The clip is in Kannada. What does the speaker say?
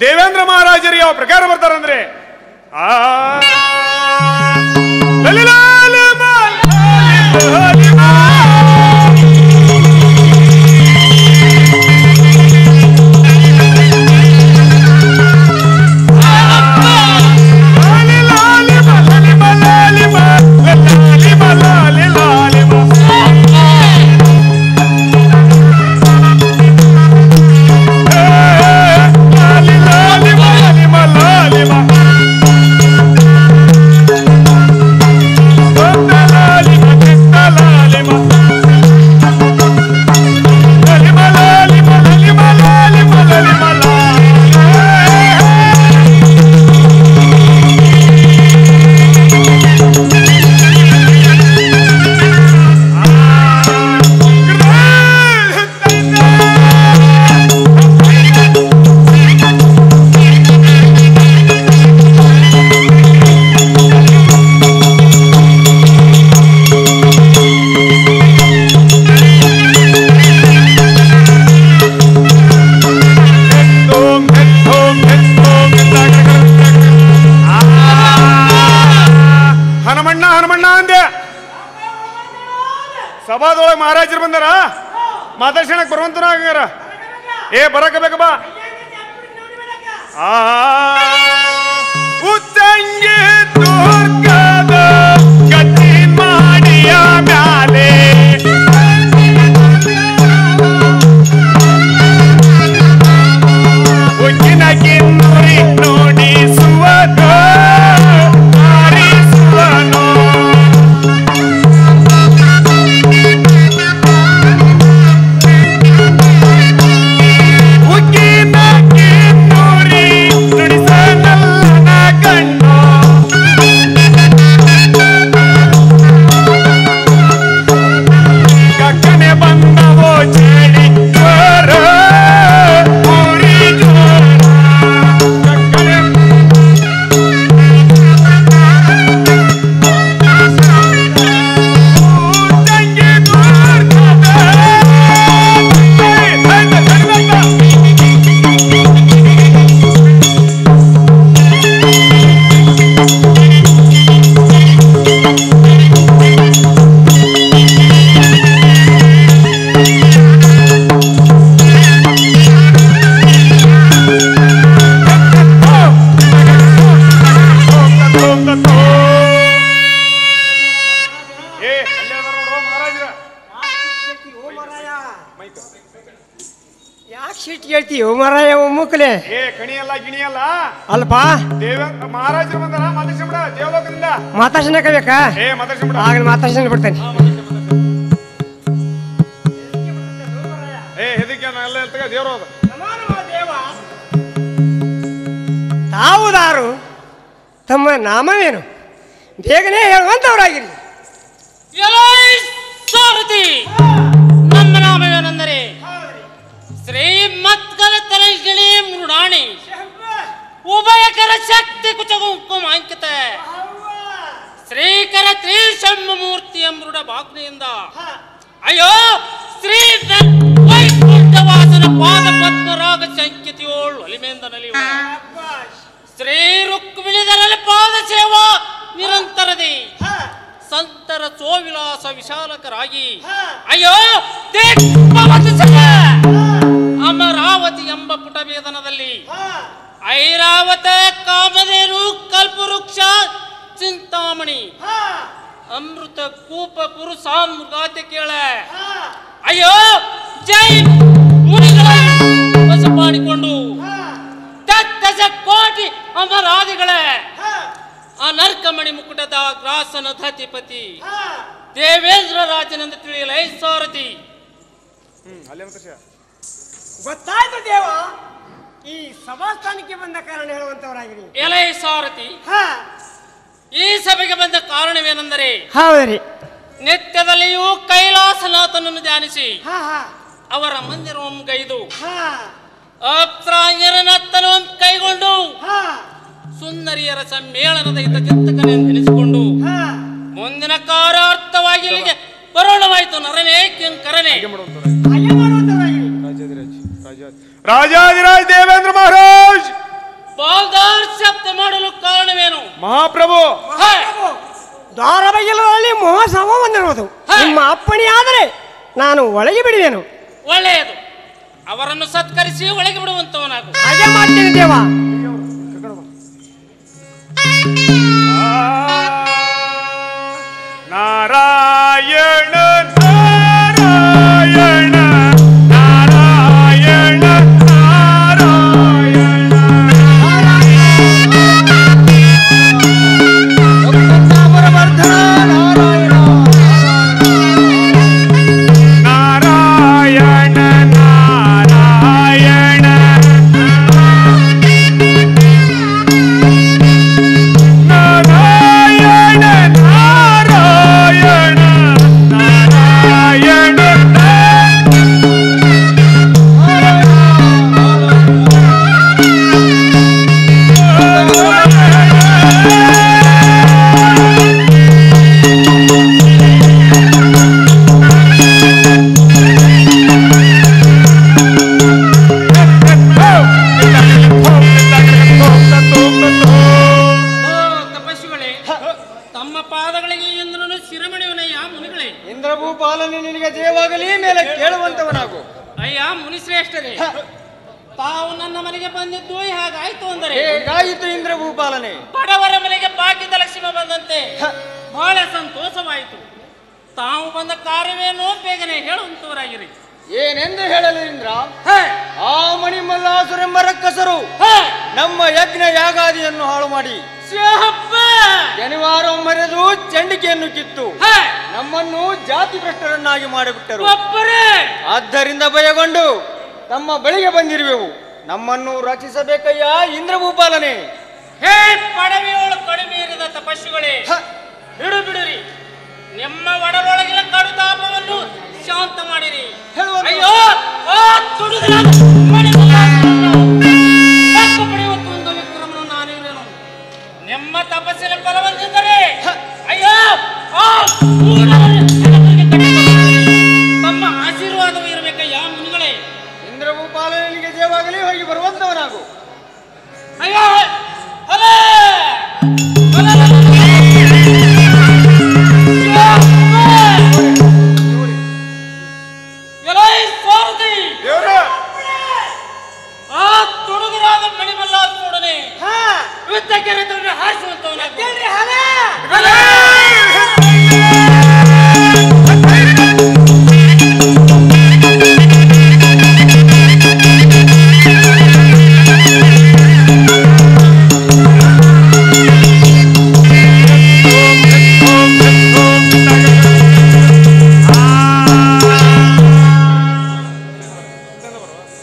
ದೇವೇಂದ್ರ ಮಹಾರಾಜರು ಯಾವ ಪ್ರಕಾರ ಬರ್ತಾರಂದ್ರೆ? ಆ ಮಹಾರಾಜರು ಬಂದಾರ? ಮಾತಾಡ್ಸಣಕ್ ಬರುವಂತನ ಹಂಗಾರ ಏ ಬರಕ ಬೇಕ ಬಾ. ಆ ಉತ್ತಂಗಿ ದುರ್ಗದ ಹೇಳ್ತೀವಿ ಮರಾಯ ಮುಕ್ಕಲೆ ಏ ಕಣಿಯಲ್ಲ ಗಿಣಿಯಲ್ಲ. ಅಲ್ಪ. ದೇವ ಮಹಾರಾಜರು ಬಂದಾರ ಮಾತಾಡ್ಸಿಬಿಡ ದೇವಲೋಕದಿಂದ. ಏ ಮಾತಾಡ್ಸಿಬಿಡ ಆಗಲಿ ಮಾತಾಡ್ಸನ್ ಬಿಡ್ತೇನೆ. ಏ ದೇವ್ರ ಹೋದ ತಾವುದಾರು ತಮ್ಮ ನಾಮವೇನು? ಬೇಗನೆ ಹೇಳುವಂತವರಾಗಿರಿ. ಎಲೈ ಸಾರಥಿ! ಮೃಡಾಣಿ ಉಭಯಕರ ಶಕ್ತಿ ಕುಚಗುಂಕು ಅಂಕಿತ ಶ್ರೀಕರ ತ್ರಿಶಂಭ ಮೂರ್ತಿ ಮೃಡ ಬಾಗ್ನೆಯಿಂದ ಅಯ್ಯೋ ಶ್ರೀ ವೈಕುಂಠವಾಸನ ಪಾದ ಪದ್ಮರಾಗ ಸಂಕಿತಿಯೋಳು ಒಲಿಮೆಯಿಂದ ನಲಿಯುವ ಶ್ರೀ ರುಕ್ಮಿಣಿದರಲ್ಲಿ ಪಾದ ಸೇವಾ ನಿರಂತರದಿ. ಸಂತರ ಸೋವಿಲಾಸ ವಿಶಾಲಕರಾಗಿ. ಅಯ್ಯೋ ದಿಗ್ಭವಂತಿಸಲ ಅಮರಾವತಿ ಎಂಬ ಪುಟಭೇದನದಲ್ಲಿ ಐರಾವತ ಕಾಮಧೇನು ಕಲ್ಪವೃಕ್ಷ ಚಿಂತಾಮಣಿ. ಅಮೃತ ಕೂಪ ಪುರುಷಾಮೃಗಾತಿ ಕೇಳ. ಅಯ್ಯೋ, ಜೈ ವಶ ಮಾಡಿಕೊಂಡು ದಶ ಕೋಟಿ ಅಮರಾದಿಗಳೇ ಅನರ್ಕಮಣಿ ಮುಕುಟದ ಗ್ರಾಸನ ಧತಿಪತಿ. ದೇವೇಂದ್ರ ರಾಜನೆಂದು ತಿಳಿಯಲೈ ಸಾರಥಿ. ಗೊತ್ತಾಯ್ತು ದೇವ ಈ ಸಭಾಸ್ಥಾನಕ್ಕೆ ಬಂದ ಕಾರಣ ಹೇಳುವಂತವರಾಗಿರಿ ಎಲೈ ಸಾರಥಿ. ಹಾ. ಈ ಸಭೆಗೆ ಬಂದ ಕಾರಣವೇನೆಂದರೆ ಹೌದ್ರಿ. ನಿತ್ಯದಲ್ಲಿಯೂ ಕೈಲಾಸನಾಥನನ್ನು ಧ್ಯಾನಿಸಿ ಹಾ ಹಾ. ಅವರ ಮಂದಿರವನ್ನು ಗೈದು ಹಾ. ಕೈಗೊಂಡು ಹಾ. ಸುಂದರಿಯರ ಸಮ್ಮೇಳನದ ಇದ್ದ ಚಿಂತಕನೆಂದು ತಿಳಿಸಿಕೊಂಡು ಹಾ. ಮುಂದಿನ ಕಾರಾರ್ಥವಾಗಿ ಇಲ್ಲಿಗೆ ಬರೋಣವಾಯ್ತು ನರನೇ ಕಿಂಕರನೇ. ರಾಜಾದಿರಾಜ್ ದೇವೇಂದ್ರ ಮಹಾರಾಜ್! ಬಾಲ್ದಾರ್ ಶಬ್ದ ಮಾಡಲು ಕಾರಣವೇನು? ಮಹಾಪ್ರಭು! ದಾರಬೈಲದಲ್ಲಿ ಮಹಾಸಮ ಹೊಂದಿರುವುದು. ನಿಮ್ಮ ಅಪ್ಪಣೆ ಆದರೆ ನಾನು ಒಳಗೆ ಬಿಡುವೆನು. ಒಳ್ಳೆಯದು. ಅವರನ್ನು ಸತ್ಕರಿಸಿ ಒಳಗೆ ಬಿಡುವಂತವನಾಗು. ಹಾಗೆ ದೇವ. ನಾರಾಯಣ ಕೇಳುವಂತವನಾಗು. ಅಯ್ಯ ಮುನಿಶ್ರೇಷ್ಠರೇ. ತಾವು ನನ್ನ ಮನೆಗೆ ಬಂದಿದ್ದು ಹಾಗಾಯ್ತು ಅಂದರೆ. ಹೇಗಾಯಿತು ಇಂದ್ರ ಭೂಪಾಲನೆ ಬಡವರ ಮನೆಗೆ ಭಾಗ್ಯದ ಲಕ್ಷ್ಮ ಬಂದಂತೆ. ಬಹಳ ಸಂತೋಷವಾಯಿತು. ತಾವು ಬಂದ ಕಾರ್ಯವೇನೋ ಬೇಗನೆ ಹೇಳುವಂತವರಾಗಿರಿ. ಏನೆಂದು ಹೇಳಲು ಇಂದ್ರ? ಹೇ, ಆ ಮಣಿಮಲ್ಲಾಸುರೆಂಬ ರಕ್ಕಸರು ನಮ್ಮ ಯಜ್ಞ ಯಾಗಾದಿಯನ್ನು ಹಾಳು ಮಾಡಿ! ಶನಿವಾರ ಮರೆದು ಚಂಡಿಕೆಯನ್ನು ಕಿತ್ತು. ನಮ್ಮನ್ನು ಜಾತಿ ಭ್ರಷ್ಟರನ್ನಾಗಿ ಮಾಡಿಬಿಟ್ಟರು ಆದ್ದರಿಂದ ಭಯಗೊಂಡು ತಮ್ಮ ಬಳಿಗೆ ಬಂದಿರುವೆವು. ನಮ್ಮನ್ನು ರಕ್ಷಿಸಬೇಕಯ್ಯ ಇಂದ್ರಭೂಪಾಲನೆ. ಹೇ ಪಡವೆಯೋಳು ಕಡಿಮೆ ಇರಿದ ತಪಸ್ಸುಗಳೇ! ಬಿಡು ಬಿಡುರಿ. ನಿಮ್ಮ ಒಡಲೊಳಗಿನ ಕಡುತಾಪವನ್ನು ಶಾಂತ ಮಾಡಿರಿ ಅಯ್ಯೋ ಆಗಲಿ ಹೋಗಿ ಬರುವಂತವನಾಗು. ಅಯ್ಯ